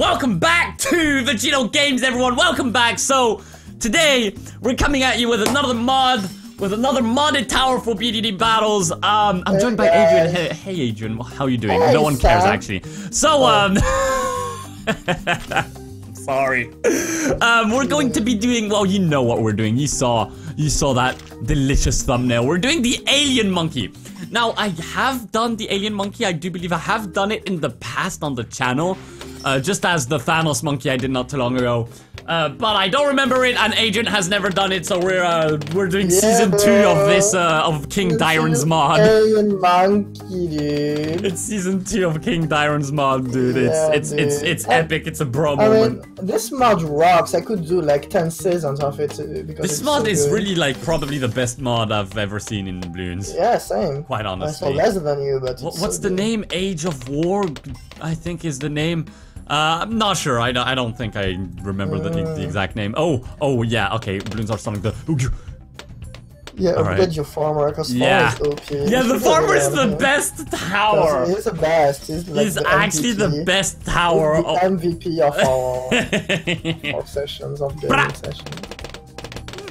Welcome back to Vegeto Games, everyone. Welcome back. So, today we're coming at you with another mod, with another modded tower for BTD battles. Um, I'm joined by Adrian. Hey, hey, Adrian, how are you doing? Hey, no one cares, Sam. actually. So, um. Sorry. Um, we're going to be doing. Well, you know what we're doing. You saw. You saw that delicious thumbnail. We're doing the alien monkey. Now, I have done the alien monkey. I do believe I have done it in the past on the channel, uh, just as the Thanos monkey I did not too long ago. Uh, but I don't remember it, and Agent has never done it, so we're uh, we're doing Yeah, season two of this uh, of King Dryon's mod. Alien monkey, dude. It's season two of King Dryon's mod, dude. It's Yeah, it's it's dude. it's I- epic. It's a bro I moment. mean, this mod rocks. I could do like 10 seasons of it uh, because This it's mod so is good. really like probably the best mod I've ever seen in Bloons. Yeah, same. Quite I saw honestly. less than you, but What, it's what's so the good. name? Age of War, I think is the name. Uh, I'm not sure. I don't, I don't think I remember the, the exact name. Oh, oh yeah. Okay, Bloons are starting to. Yeah, Alright. upgrade your farmer because Yeah. farmer is OP. Yeah, the farmer is the best tower. He's the best. He's, like He's the actually the best tower. He's the of- MVP of our, our sessions of gaming sessions.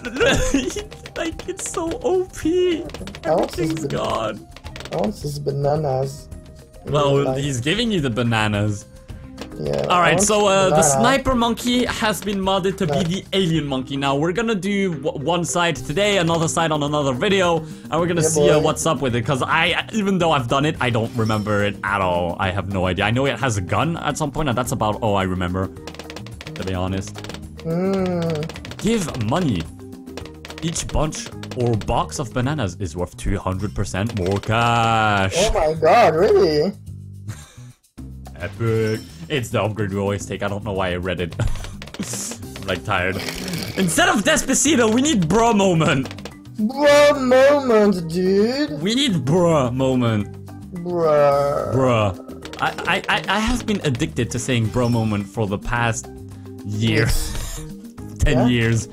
like it's so OP. Everything's the- gone. I want these bananas. Well, he's giving you the bananas. Yeah. All right, so uh, the banana. sniper monkey has been modded to be the alien monkey. Now we're gonna do w- one side today, another side on another video, and we're gonna Yeah, see uh, what's up with it. Cause I, even though I've done it, I don't remember it at all. I have no idea. I know it has a gun at some point, and that's about all I remember. To be honest, Mm, give money. Each bunch or box of bananas is worth 200% more cash. oh my god, really? Epic. It's the upgrade we always take. I don't know why I read it. I'm like tired. Instead of Despacito, we need bruh moment. Bro moment, dude. We need bruh moment. Bruh. Bruh. I, I, I, have been addicted to saying bruh moment for the past year. 10 Yeah? years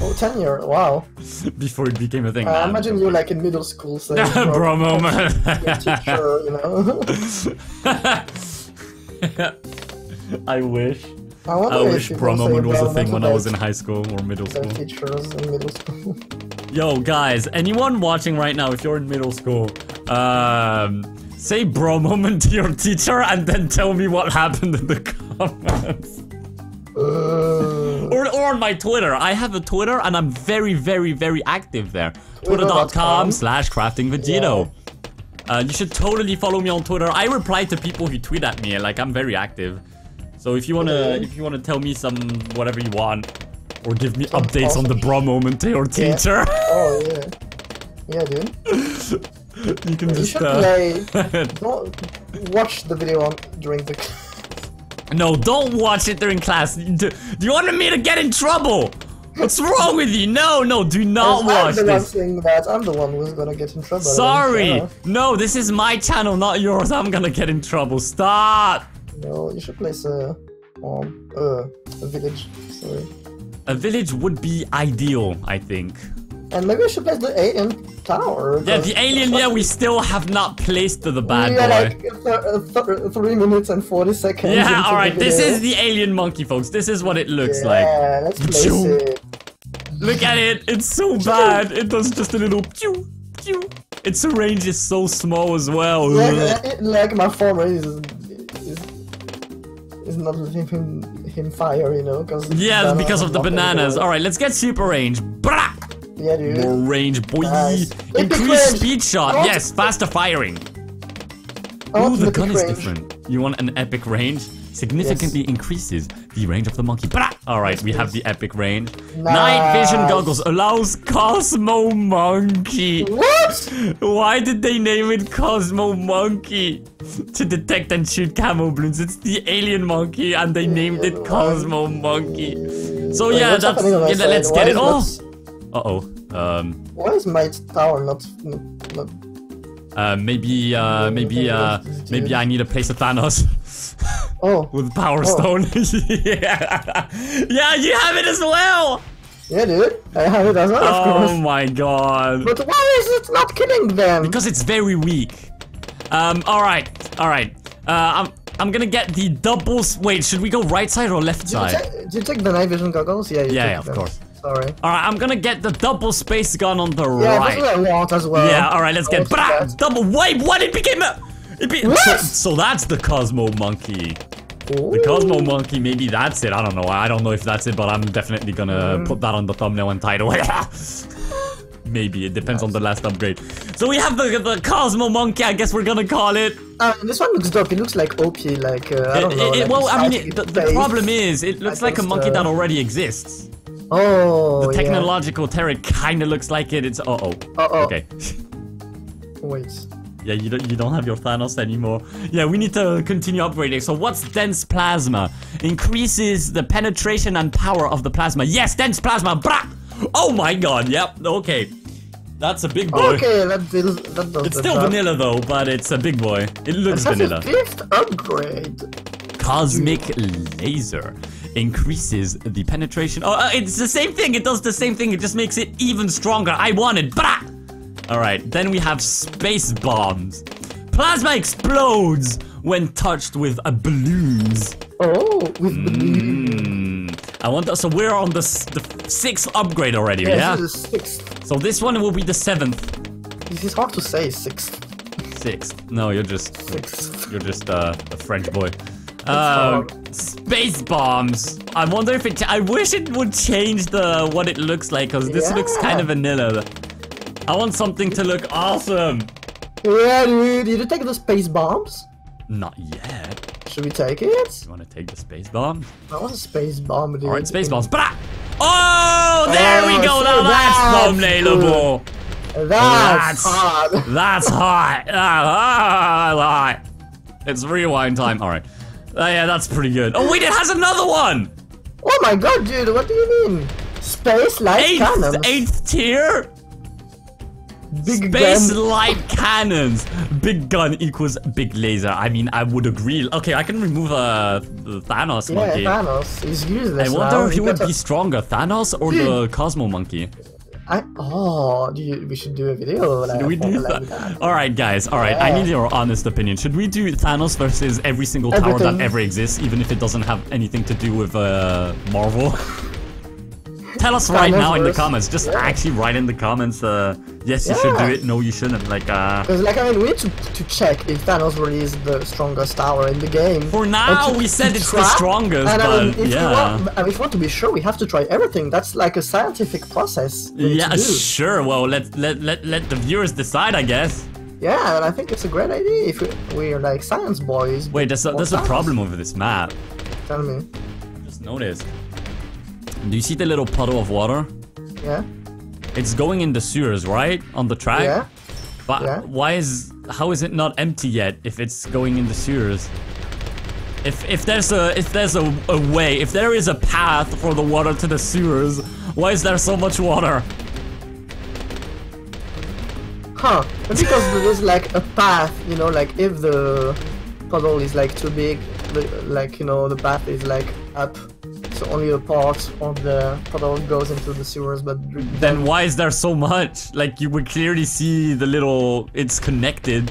Oh, 10 year, wow. before it became a thing. I imagine you like in middle school saying bruh moment. teacher, you know. I wish. I, I wish people moment was a thing when I was in high school or middle school. teachers in middle school. Yo, guys, anyone watching right now, if you're in middle school, um, say bro moment to your teacher and then tell me what happened in the comments. Uh, Or, or on my Twitter. I have a Twitter and I'm very, very, very active there. Twitter.com slash crafting Vegeto. Uh, you should totally follow me on Twitter. I reply to people who tweet at me. Like I'm very active. So if you wanna, if you wanna tell me some whatever you want, or give me Some updates on the bro moment to your teacher, oh yeah. Yeah, dude. you can You just. Uh, play. Don't watch the video on, during the. No, don't watch it during class. Do, do you want me to get in trouble? What's wrong with you? No, no, do not I'm watch the one this. saying that. I'm the one who's gonna get in trouble. Sorry. No, this is my channel, not yours. I'm gonna get in trouble. Stop. No, you should place a, um, uh, a village. Sorry. A village would be ideal, I think. And maybe we should place the alien tower. Yeah, the alien, yeah, we still have not placed the bad we are boy. like th- uh, th- three minutes and 40 seconds. Yeah, alright, this is the alien monkey, folks. This is what it looks like. Yeah, let's place it. Look at it. It's so bad. It does just a little pew, pew. Its range is so small as well. Like, uh, like my farmer is, is, is not letting him, him fire, you know, because Yeah, because of the bananas. Alright, let's get super range. Brah! Yeah, dude. More range, boy. Nice. Epic Increase speed shot. Yes, faster firing. Want Ooh, the gun is range. different. You want an epic range? Significantly increases the range of the monkey. Brah! Alright, we have the epic range. Night vision Nice. goggles allows Cosmo Monkey. What? Why did they name it Cosmo Monkey? To detect and shoot camo balloons. It's the alien monkey and they named it Cosmo Monkey. So Wait, yeah, that's happening on my yeah, let's get it. Oh, uh oh. Um, Why is my tower not, not, not uh, maybe, uh, maybe, uh, maybe I need to place a Thanos Oh, with Power Stone. yeah, yeah, you have it as well. yeah, dude. I have it as well, Oh course. my god. But why is it not killing them? Because it's very weak. Um, alright, alright. Uh, I'm, I'm gonna get the double. s- Wait, should we go right side or left Did you, side? check, did you take the night vision goggles? Yeah, you Yeah, yeah, of them. course. Sorry. All right, I'm gonna get the double space gun on the Yeah, right. that's what I want as well. Yeah, all right, let's I get want to Bra- get- double. Wait, what? It became a. It be- What? so, so that's the Cosmo Monkey. The Cosmo Monkey, maybe that's it. I don't know. I don't know if that's it, but I'm definitely gonna Mm. put that on the thumbnail and title. maybe it depends on the last upgrade. So we have the the Cosmo Monkey. I guess we're gonna call it. Uh, this one looks dope. It looks like OP, like uh, I don't know. it- like well, I mean, it, the, the problem is, it looks like a monkey the- that already exists. Oh, The yeah. technological terror kind of looks like it. It's uh oh. Uh-oh. Okay. Wait. Yeah, you don't you don't have your Thanos anymore. Yeah, we need to continue upgrading. So what's dense plasma? Increases the penetration and power of the plasma. Yes, dense plasma. Brah! Oh my god. Yep. Okay. That's a big boy. Okay, that that does It's still job. vanilla though, but it's a big boy. It looks vanilla. fifth upgrade. Cosmic laser increases the penetration. Oh, uh, it's the same thing. It does the same thing. It just makes it even stronger. I want it. Brah! All right. Then we have space bombs. Plasma explodes when touched with a balloons. Oh, with Hmm. I want. So we're on the, the sixth upgrade already. yeah, Yeah. this is sixth. So this one will be the seventh. This is hard to say. Sixth. Sixth. No, you're just Sixth. You're just uh, a French boy. Uh, space bombs. I wonder if it. I wish it would change the what it looks like because this looks kind of Yeah. vanilla. I want something to look awesome. Yeah, dude. Did you take the space bombs? Not yet. Should we take it? You want to take the space bomb? I want a space bomb, dude. All right, space bombs. But oh, there we Oh, go. see, Now that's thumbnailable. That's, That's- hard. That's hot. Ah, hot. It's rewind time. All right. Uh, yeah, that's pretty good. Oh wait, it has another one. Oh my god, dude. What do you mean? Space light Eighth, eighth tier. Big Space gun. light cannons. Big gun equals big laser. I mean, I would agree. Okay, I can remove uh, Thanos Yeah, monkey. Thanos is useless I wonder now. who You would better- be stronger, Thanos or the Cosmo monkey? I, oh, do you, we should do a video. Like, Do we do like that? All right, guys. All right, I need your honest opinion. Should we do Thanos versus every single tower that ever exists, even if it doesn't have anything to do with uh, Marvel? Tell us right now in the comments. Just yeah. actually write in the comments. Uh, yes, you should do it. No, you shouldn't. Like, uh, Because, like, I mean, we need to, to check if Thanos really is the strongest tower in the game. For now, to- we said it's the strongest, and, I mean, but if yeah. We want, I mean, if we want to be sure, we have to try everything. That's like a scientific process. yeah, sure. Well, let let let let the viewers decide, I guess. Yeah, and I think it's a great idea if we, we're like science boys. Wait, there's a, there's a problem with this map. Tell me. Just noticed. Do you see the little puddle of water? Yeah? It's going in the sewers, right? On the track. Yeah? But Yeah. why is how is it not empty yet if it's going in the sewers? If if there's a if there's a, a way, if there is a path for the water to the sewers, why is there so much water? Huh. Because there's like a path, you know, like if the puddle is like too big, the, like, you know, the path is like up. So only a part of the puddle goes into the sewers, but Then why is there so much? Like you would clearly see the little it's connected.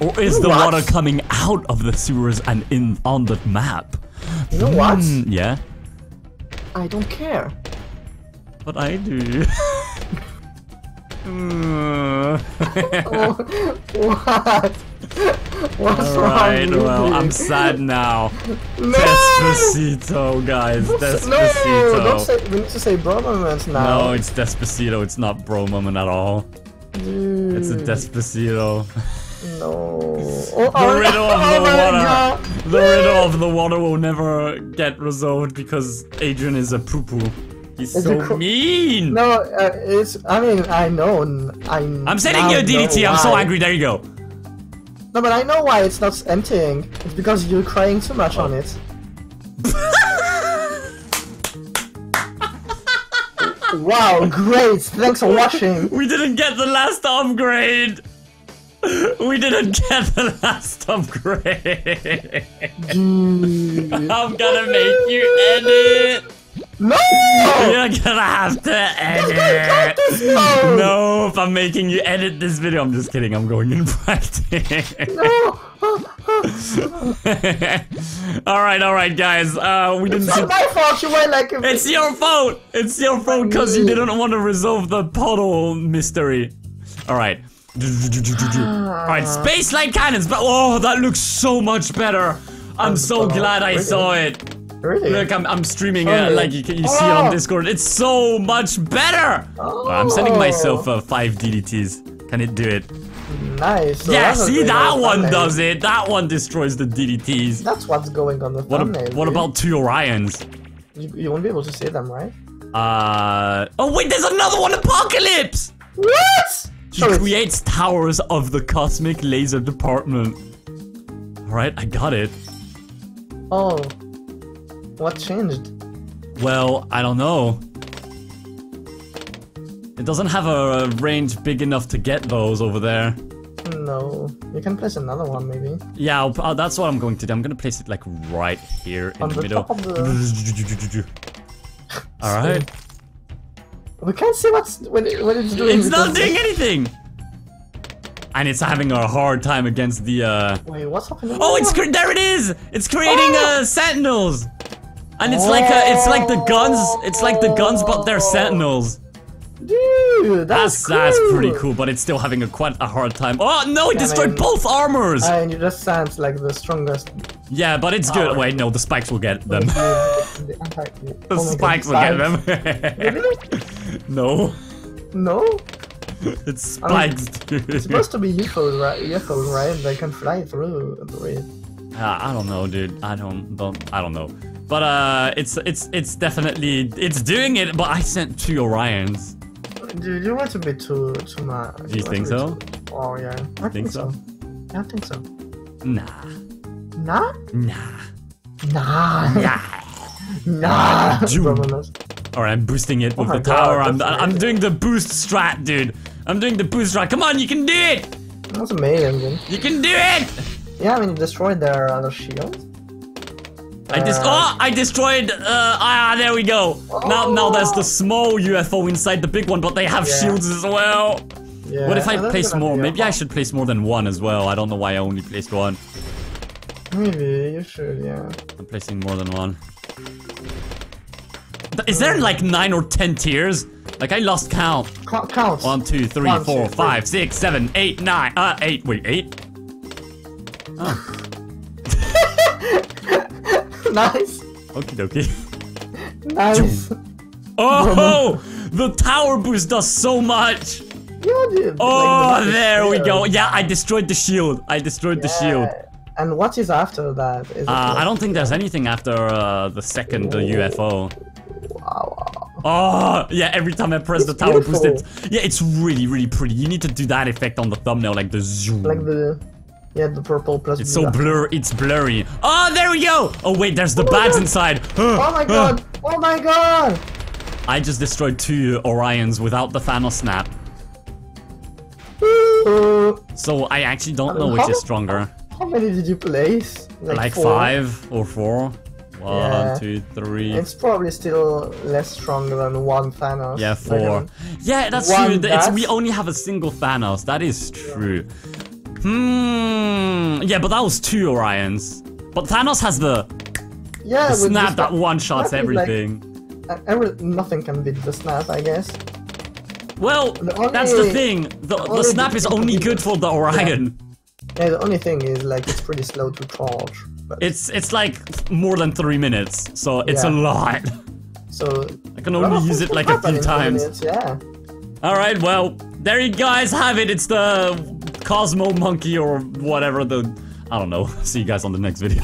Or is the What? water coming out of the sewers and in on the map? you know what? Hmm, yeah. I don't care. But I do. Hmm. Oh, what? What's Alright, wrong with well, you? I'm sad now. No! Despacito, guys. Despacito. No, don't say. We need to say bro moments now. No, it's Despacito. It's not bro moment at all. Dude, It's a Despacito. No. Oh, The riddle of oh the water. The riddle of the water will never get resolved because Adrian is a poo poo. He's so mean. No, uh, it's. I mean, I know. I. I'm sending you a DDT. I'm so angry. There you go. No, but I know why it's not emptying. It's because you're crying too much Oh. on it. wow, great! Thanks for watching. We didn't get the last upgrade. We didn't get the last upgrade. I'm gonna make you edit. No! You're gonna have to edit. No! No, if I'm making you edit this video, I'm just kidding. I'm going in practice. No! all right, all right, guys. Uh, we didn't. It's not my fault. You were like. A... It's your fault. It's your fault because you didn't want to resolve the puddle mystery. All right. All right, space light cannons. But oh, that looks so much better. I'm so glad I saw it. Really? Look, I'm, I'm streaming it Oh. like you, can- you see it on Oh. Discord. It's so much better. Oh. I'm sending myself uh, five DDTs. Can it do it? Nice. So yeah, see that one thumbnail. does it. That one destroys the DDTs. That's what's going on the What, a- what dude. about two Orions? You, you won't be able to see them, right? Uh oh wait, there's another one, Apocalypse. What? He Show it. creates towers of the cosmic laser department. All right, I got it. Oh. What changed? Well, I don't know. It doesn't have a range big enough to get those over there. No. You can place another one, maybe. Yeah, uh, that's what I'm going to do. I'm gonna place it like right here in On the, the middle. top of the- All right. We can't see what's what, it, what it's doing. It's not doing anything. And it's having a hard time against the. uh... Wait, what's happening? Oh, it's there. It is. It's creating Oh. uh sentinels. And it's like a, it's like the guns. It's like the guns, but they're sentinels. Dude, That's that's that's pretty cool, but it's still having a quite a hard time. Oh no, it Yeah, destroyed man. both armors. And you just sound like the strongest. yeah, but it's good. Wait, no, the spikes will get them. the, the The oh my God, spikes will get them. No, No? it's I mean, spikes, It's supposed to be UFOs, right? UFOs, right? They can fly through through it. Uh, I don't know, dude. I don't, don't, I don't know. But uh, it's it's it's definitely it's doing it. But I sent two Orions. Dude, you want to be too too much. Do you want think so? too- Oh yeah. I think, so? so. Yeah, I think so. Nah, Nah? nah, Nah. nah. nah. Romanos. All right, I'm boosting it with Oh the tower. God, I'm that's I'm doing the boost strat, dude. I'm doing the boost strat. Come on, you can do it. That's amazing, dude. You can do it. Yeah, I mean, you destroyed their other shield. I just Uh, oh I destroyed uh ah there we go. Now now there's the small UFO inside the big one, but they have Yeah. shields as well. Yeah, What if I place more? be Maybe I should place more than one as well. I don't know why I only placed one. Maybe you should, yeah. I'm placing more than one. Is there like nine or ten tiers? Like I lost count. Count. count. One, two, three, One, four, two, five, six, seven, eight, nine. Uh, eight. Wait, eight? Oh, nice. okie dokie. Nice. Oh, the tower boost does so much. Did. Oh, like, the there we go. Yeah, I destroyed the shield. I destroyed the shield. And what is after that? Is Uh, I don't think there's anything after uh, the second uh, UFO. Wow. Oh, yeah, every time I press the It's tower boost, beautiful. it, yeah, it's really, really pretty. You need to do that effect on the thumbnail, like the zoom. Like the. Yeah, the purple plus it's so blur, it's blurry. Oh, there we go. Oh wait, there's the badge inside. Oh my god! Oh my god! I just destroyed two Orions without the Thanos snap. So I actually don't know Uh, which how- is stronger. how many did you place? Like four? five or four. One, Yeah. two, three. It's probably still less strong than one Thanos. Yeah, Like, four. um, Yeah, that's true. We only have a single Thanos. That is true. Hmm. Yeah, but that was two Orions. But Thanos has the, yeah, the snap the that one shots is like- everything. uh, every, nothing can beat the snap, I guess. well, the that's the thing. The, the only snap is only good for the Orion. Yeah, the only thing is like it's pretty slow to charge. But, It's it's like more than three minutes, so it's a lot. so I can only use it like a few times. minutes, Yeah. All right, well, there you guys have it. It's the Cosmo Monkey or whatever the. I don't know. See you guys on the next video.